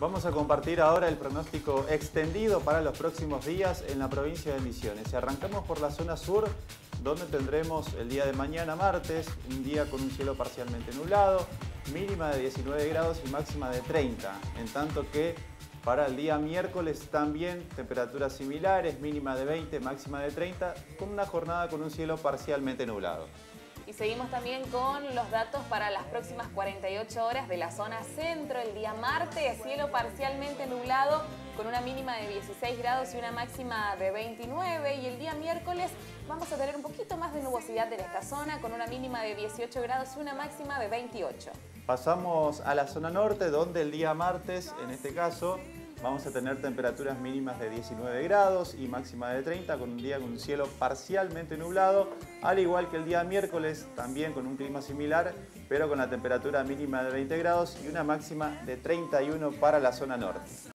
Vamos a compartir ahora el pronóstico extendido para los próximos días en la provincia de Misiones. Arrancamos por la zona sur, donde tendremos el día de mañana, martes, un día con un cielo parcialmente nublado, mínima de 19 grados y máxima de 30, en tanto que para el día miércoles también temperaturas similares, mínima de 20, máxima de 30, con una jornada con un cielo parcialmente nublado. Y seguimos también con los datos para las próximas 48 horas de la zona centro. El día martes, cielo parcialmente nublado con una mínima de 16 grados y una máxima de 29. Y el día miércoles vamos a tener un poquito más de nubosidad en esta zona con una mínima de 18 grados y una máxima de 28. Pasamos a la zona norte donde el día martes, en este caso, Vamos a tener temperaturas mínimas de 19 grados y máxima de 30 con un día con un cielo parcialmente nublado, al igual que el día miércoles también con un clima similar, pero con la temperatura mínima de 20 grados y una máxima de 31 para la zona norte.